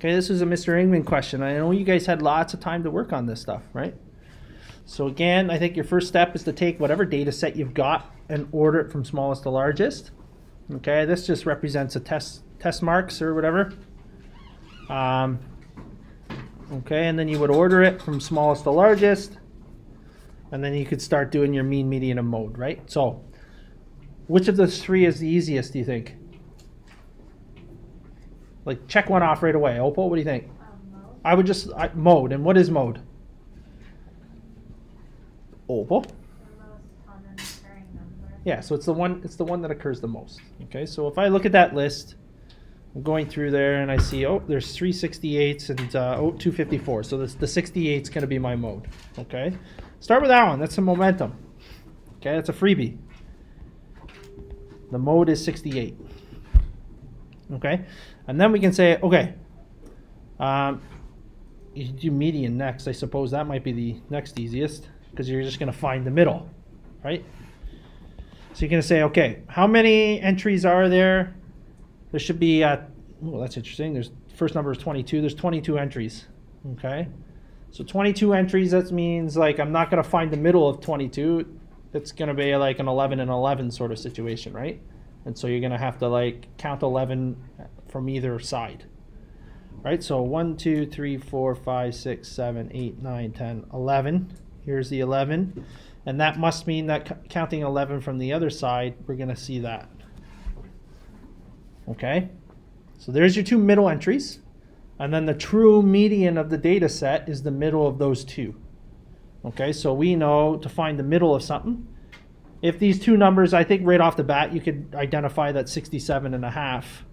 Okay, this is a Mr. Ingman question. I know you guys had lots of time to work on this stuff, right? So again, I think your first step is to take whatever data set you've got and order it from smallest to largest. Okay, this just represents a test test marks or whatever. Um, okay, and then you would order it from smallest to largest, and then you could start doing your mean, median, and mode, right? So, which of those three is the easiest, do you think? Like, check one off right away. Opal, what do you think? Um. I would just I, mode, and what is mode? Opal. Yeah, so it's the one it's the one that occurs the most. Okay, so if I look at that list, I'm going through there and I see oh there's 368s and uh, oh 254. So this, the 68 is going to be my mode. Okay, start with that one. That's some momentum. Okay, that's a freebie. The mode is 68. Okay, and then we can say okay. Um, you do median next. I suppose that might be the next easiest because you're just going to find the middle, right? So you're going to say, okay, how many entries are there? There should be, uh, oh, that's interesting. There's first number is 22. There's 22 entries. Okay. So 22 entries, that means like I'm not going to find the middle of 22. It's going to be like an 11 and 11 sort of situation, right? And so you're going to have to like count 11 from either side. Right? So 1, 2, 3, 4, 5, 6, 7, 8, 9, 10, 11. Here's the 11. And that must mean that counting 11 from the other side, we're going to see that. Okay? So there's your two middle entries. And then the true median of the data set is the middle of those two. Okay, so we know to find the middle of something. If these two numbers, I think right off the bat, you could identify that 67 and a half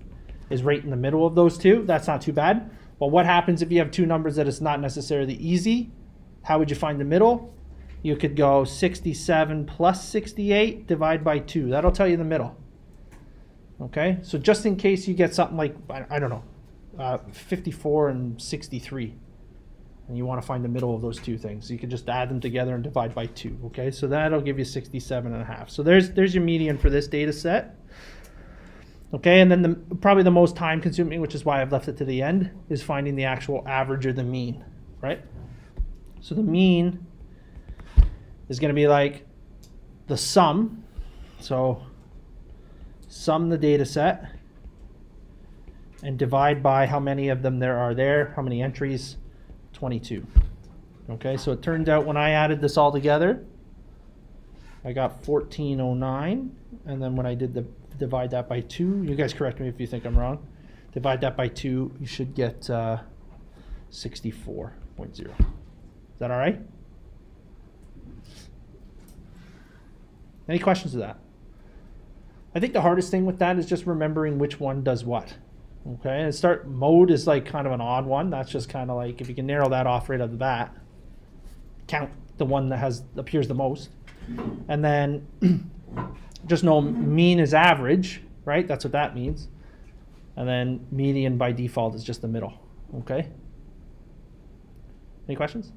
is right in the middle of those two. That's not too bad. But what happens if you have two numbers that is not necessarily easy? How would you find the middle? You could go 67 plus 68 divide by 2. That'll tell you the middle. Okay, so just in case you get something like, I, don't know, uh, 54 and 63, and you want to find the middle of those two things, you can just add them together and divide by 2. Okay, so that'll give you 67 and a half. So there's, there's your median for this data set. Okay, and then the, probably the most time consuming, which is why I've left it to the end, is finding the actual average or the mean, right? So the mean is going to be like the sum. So sum the data set and divide by how many of them there are there, how many entries, 22. Okay, so it turned out when I added this all together, I got 1409. And then when I did the divide that by 2, you guys correct me if you think I'm wrong. Divide that by 2, you should get uh, 64.0. Is that all right? Any questions to that? I think the hardest thing with that is just remembering which one does what. Okay, and start mode is like kind of an odd one. That's just kind of like if you can narrow that off right off the bat, count the one that has appears the most, and then just know mean is average, right? That's what that means, and then median by default is just the middle. Okay. Any questions?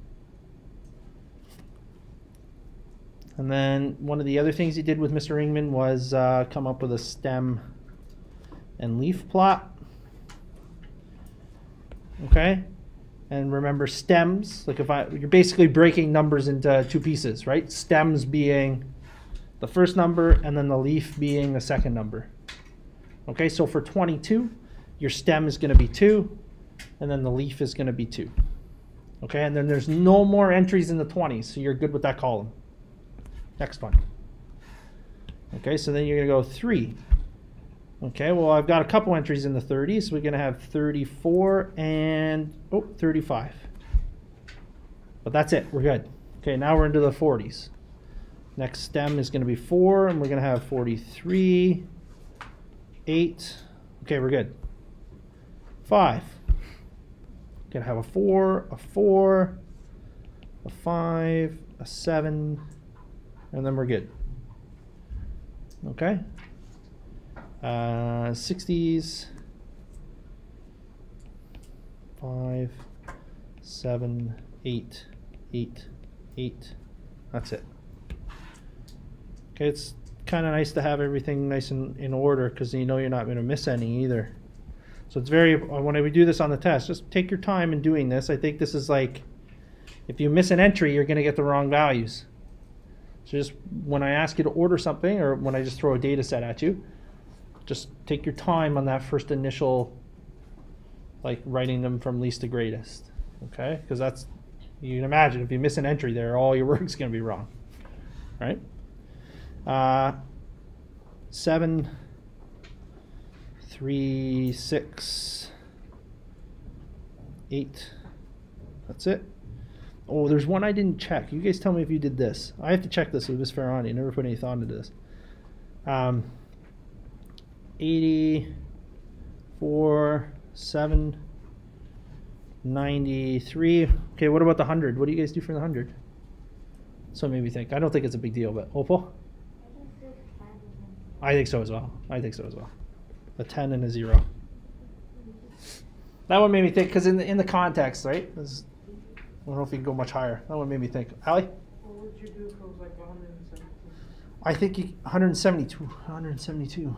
And then one of the other things he did with Mr. Ingman was uh, come up with a stem and leaf plot. Okay? And remember stems, like if I, you're basically breaking numbers into two pieces, right? Stems being the first number and then the leaf being the second number. Okay, so for 22, your stem is going to be 2, and then the leaf is going to be 2. Okay, and then there's no more entries in the 20s, so you're good with that column. Next one. Okay, so then you're going to go 3. Okay, well, I've got a couple entries in the 30s. So we're going to have 34 and, oh, 35. But that's it. We're good. Okay, now we're into the 40s. Next stem is going to be 4, and we're going to have 43, 8. Okay, we're good. 5. Going to have a 4, a 4, a 5, a 7, and then we're good. Okay. Uh, 60s. 5, 7, 8, 8, 8. That's it. Okay, it's kind of nice to have everything nice and in order because you know you're not going to miss any either. So it's very, uh, when we do this on the test, just take your time in doing this. I think this is like, if you miss an entry, you're gonna get the wrong values. So just, when I ask you to order something, or when I just throw a data set at you, just take your time on that first initial, like writing them from least to greatest, okay? Because that's, you can imagine, if you miss an entry there, all your work's gonna be wrong, right? Uh, seven, three, six, eight. That's it. Oh, there's one I didn't check. You guys tell me if you did this. I have to check this with Miss Ferrani. I never put any thought into this. Um, 84, 7, 93. Okay, what about the 100? What do you guys do for the 100? So it made me think. I don't think it's a big deal, but Opal? I think so as well. I think so as well. A 10 and a 0. That one made me think, because in the, in the context, right? This, I don't know if you can go much higher. That one made me think. Allie? What would you do if it was like 117? I think you, 172. 172.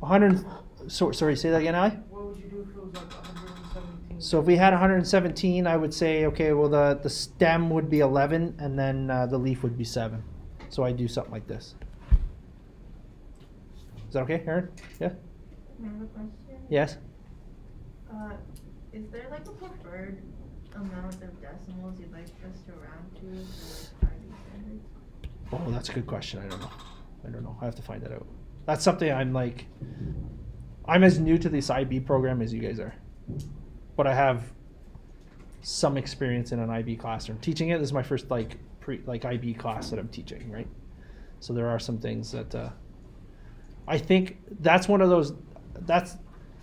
117? 100. So, sorry, say that again, Allie? What would you do if it was like 117? So if we had 117, I would say, okay, well, the, the stem would be 11, and then uh, the leaf would be 7. So I do something like this. Is that okay, Aaron? Yeah? I have a question. Yes? Uh, is there like a preferred amount of decimals you'd like us to round to for IB standards? Oh, that's a good question. I don't know. I don't know. I have to find that out. That's something I'm like, I'm as new to this IB program as you guys are, but I have some experience in an IB classroom teaching it. This is my first like pre like IB class that I'm teaching, right? So there are some things that uh, I think that's one of those. That's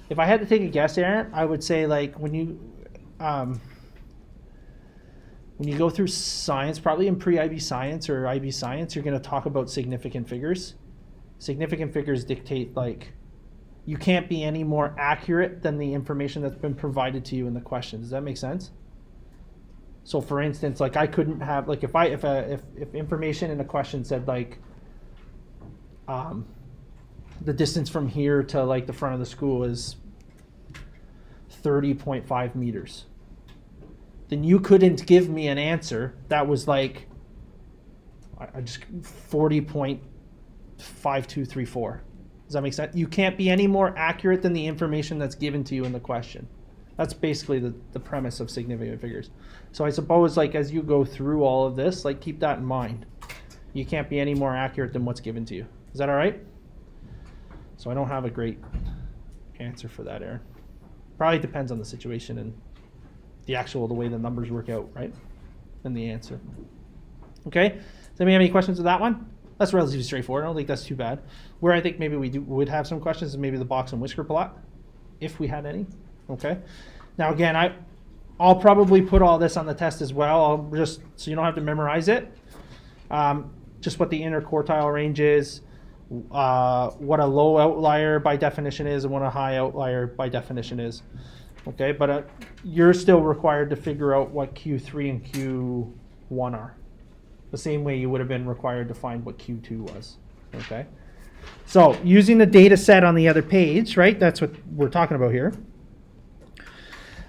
if I had to take a guess, Aaron, I would say like when you. Um, when you go through science, probably in pre-IB science or IB science, you're going to talk about significant figures significant figures dictate like you can't be any more accurate than the information that's been provided to you in the question. Does that make sense? So for instance, like I couldn't have like if I if a, if if information in a question said like um the distance from here to like the front of the school is 30.5 meters. Then you couldn't give me an answer that was like I just 40.5 5234. Does that make sense? You can't be any more accurate than the information that's given to you in the question. That's basically the, the premise of significant figures. So I suppose like as you go through all of this, like keep that in mind. You can't be any more accurate than what's given to you. Is that all right? So I don't have a great answer for that, Aaron. Probably depends on the situation and the actual, the way the numbers work out, right? And the answer. Okay? Does anybody have any questions with that one? That's relatively straightforward. I don't think that's too bad. Where I think maybe we do, would have some questions is maybe the box and whisker plot, if we had any. Okay. Now again, I I'll probably put all this on the test as well. I'll just so you don't have to memorize it. Um, just what the interquartile range is, uh, what a low outlier by definition is, and what a high outlier by definition is. Okay, but uh, you're still required to figure out what Q3 and Q1 are. The same way you would have been required to find what Q2 was. Okay, so using the data set on the other page, right? That's what we're talking about here.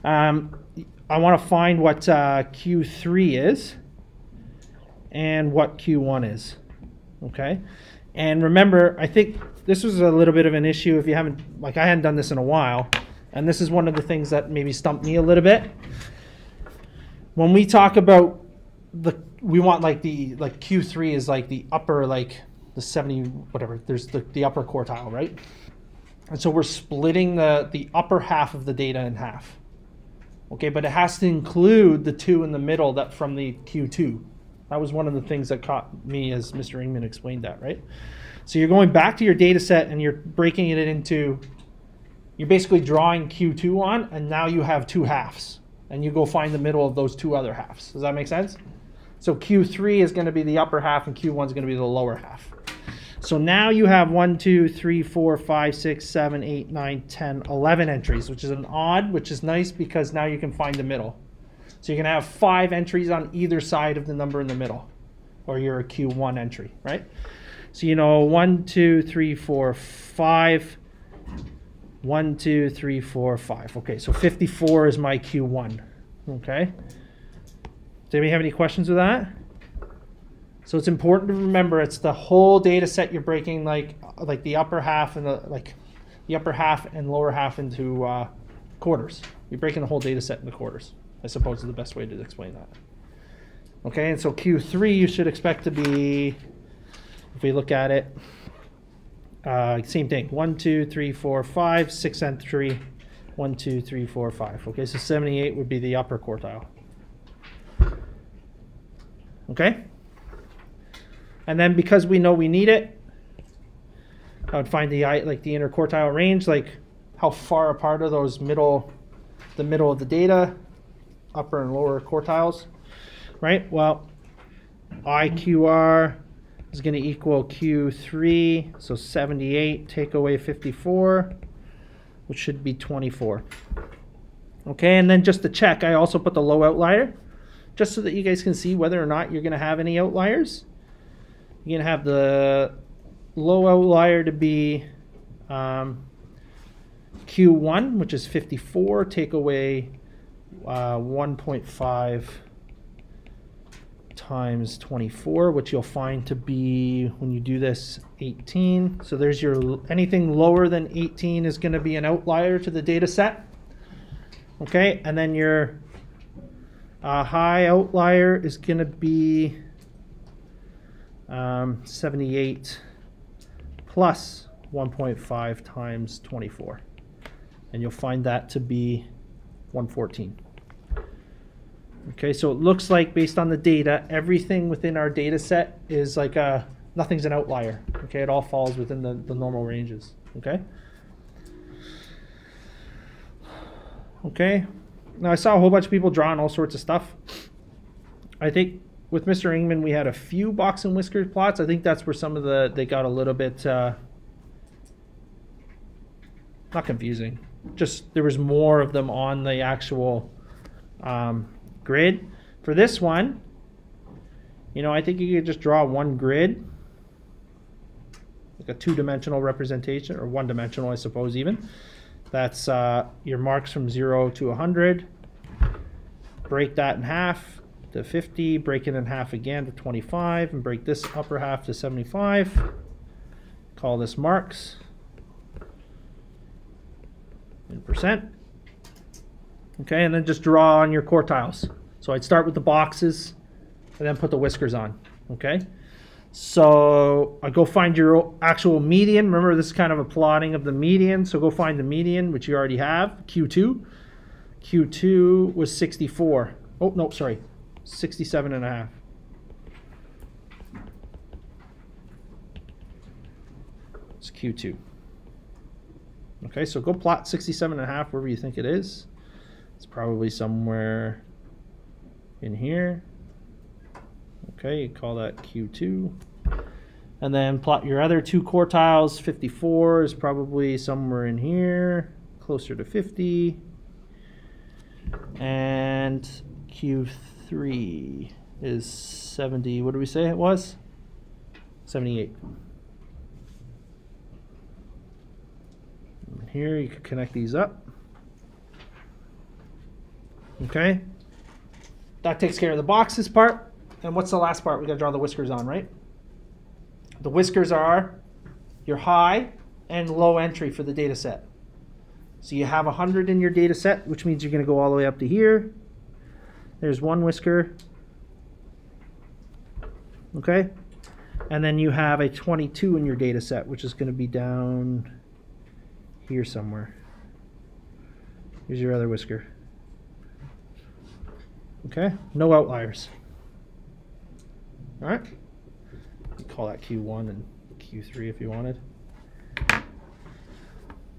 Um, I want to find what uh, Q3 is and what Q1 is. Okay, and remember, I think this was a little bit of an issue if you haven't, like, I hadn't done this in a while. And this is one of the things that maybe stumped me a little bit. When we talk about the, we want like the, like Q3 is like the upper, like the 70, whatever, there's the, the upper quartile, right? And so we're splitting the, the upper half of the data in half. Okay, but it has to include the two in the middle that from the Q2. That was one of the things that caught me as Mr. Ingman explained that, right? So you're going back to your data set and you're breaking it into you're basically drawing Q2 on, and now you have two halves. And you go find the middle of those two other halves. Does that make sense? So Q3 is going to be the upper half, and Q1 is going to be the lower half. So now you have 1, 2, 3, 4, 5, 6, 7, 8, 9, 10, 11 entries, which is an odd, which is nice because now you can find the middle. So you can have five entries on either side of the number in the middle, or your Q1 entry, right? So you know, 1, 2, 3, 4, 5 One, two, three, four, five. Okay, so 54 is my Q1. Okay. Does anybody have any questions with that? So it's important to remember it's the whole data set you're breaking like like the upper half and the like the upper half and lower half into uh, quarters. You're breaking the whole data set into quarters. I suppose is the best way to explain that. Okay, and so Q3 you should expect to be, if we look at it, uh, same thing. One, two, three, four, five, six entry. One, two, three, four, five. Okay, so 78 would be the upper quartile. Okay? And then because we know we need it, I would find the like the interquartile range, like how far apart are those middle, the middle of the data, upper and lower quartiles, right? Well, IQR is going to equal Q3, so 78 take away 54, which should be 24. Okay, and then just to check, I also put the low outlier, just so that you guys can see whether or not you're going to have any outliers. You're going to have the low outlier to be um, Q1, which is 54, take away uh, 1.5 times 24, which you'll find to be, when you do this, 18. So there's your, anything lower than 18 is going to be an outlier to the data set. Okay, and then your uh, high outlier is going to be um, 78 plus 1.5 times 24. And you'll find that to be 114. Okay, so it looks like based on the data, everything within our data set is like a, nothing's an outlier. Okay, it all falls within the, the normal ranges. Okay? Okay, now I saw a whole bunch of people drawing all sorts of stuff. I think with Mr. Ingman, we had a few box and whiskers plots. I think that's where some of the, they got a little bit, uh, not confusing. Just there was more of them on the actual um, grid. For this one, you know, I think you could just draw one grid, like a two-dimensional representation, or one-dimensional, I suppose, even. That's uh, your marks from zero to 100. Break that in half to 50, break it in half again to 25, and break this upper half to 75. Call this marks in percent. Okay, and then just draw on your quartiles. So I'd start with the boxes and then put the whiskers on. Okay, so I go find your actual median. Remember, this is kind of a plotting of the median. So go find the median, which you already have, Q2. Q2 was 64. Oh, no, sorry, 67 and a half. It's Q2. Okay, so go plot 67 and a half wherever you think it is. It's probably somewhere in here. Okay, call that Q2. And then plot your other two quartiles. 54 is probably somewhere in here, closer to 50. And Q3 is 70. What did we say it was? 78. And here you can connect these up. Okay. That takes care of the boxes part. And what's the last part? We gotta draw the whiskers on, right? The whiskers are your high and low entry for the data set. So you have 100 in your data set, which means you're gonna go all the way up to here. There's one whisker. Okay. And then you have a 22 in your data set, which is gonna be down here somewhere. Here's your other whisker. Okay, no outliers. All right. Call that Q1 and Q3 if you wanted.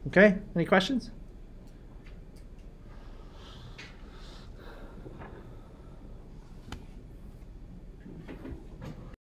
Okay, any questions?